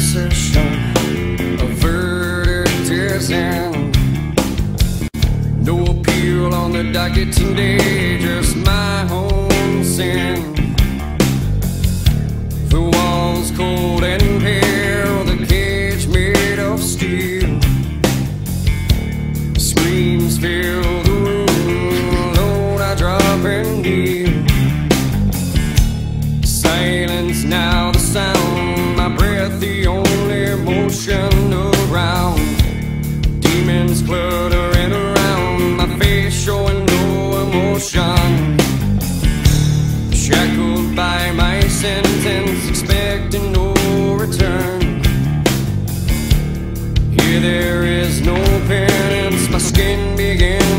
indecision. A verdict is in. No appeal on the docket today, just my own sin. The walls cold and pale, the cage made of steel. Screams fill the room, Lord, I drop and kneel. Silence now, my the only emotion around. Demons cluttering around, my face showing no emotion. Shackled by my sentence, expecting no return. Here there is no penance, my skin begins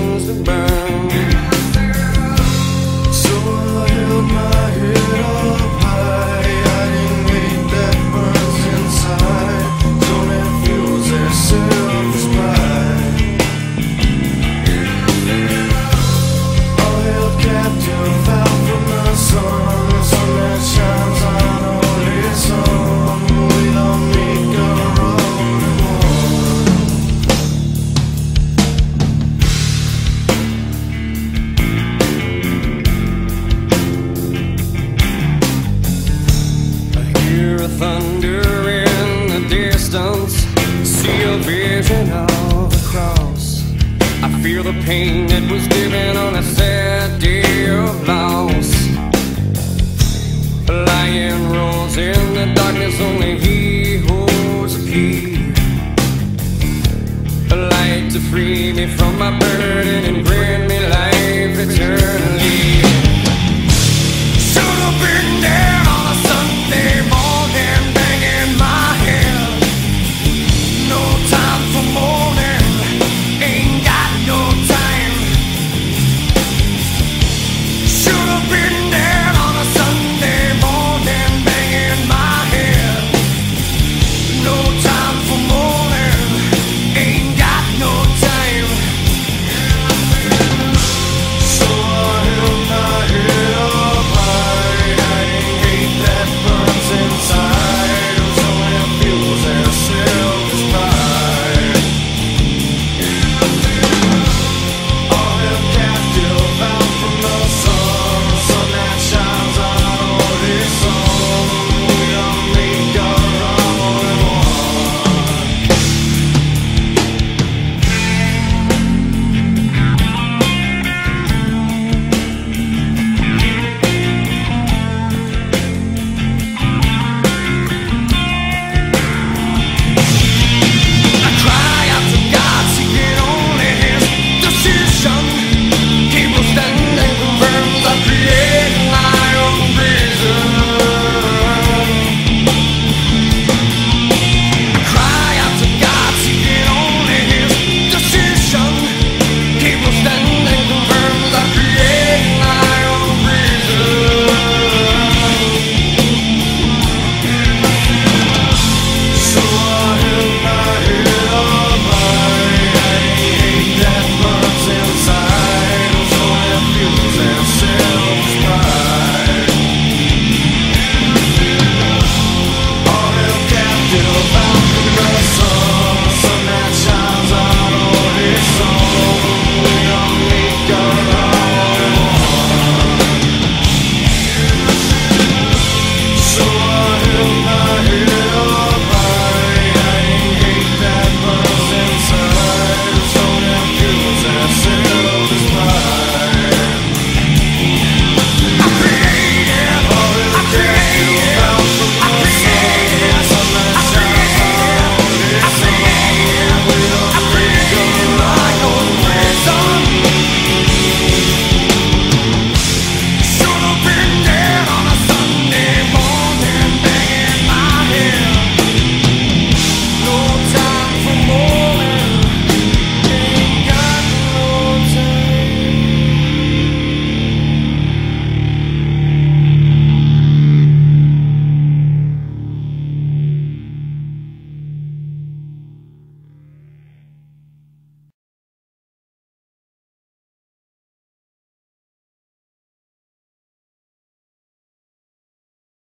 pain that was given on a sad day of loss. A lion roars in the darkness, only he holds the key. A light to free me from my burden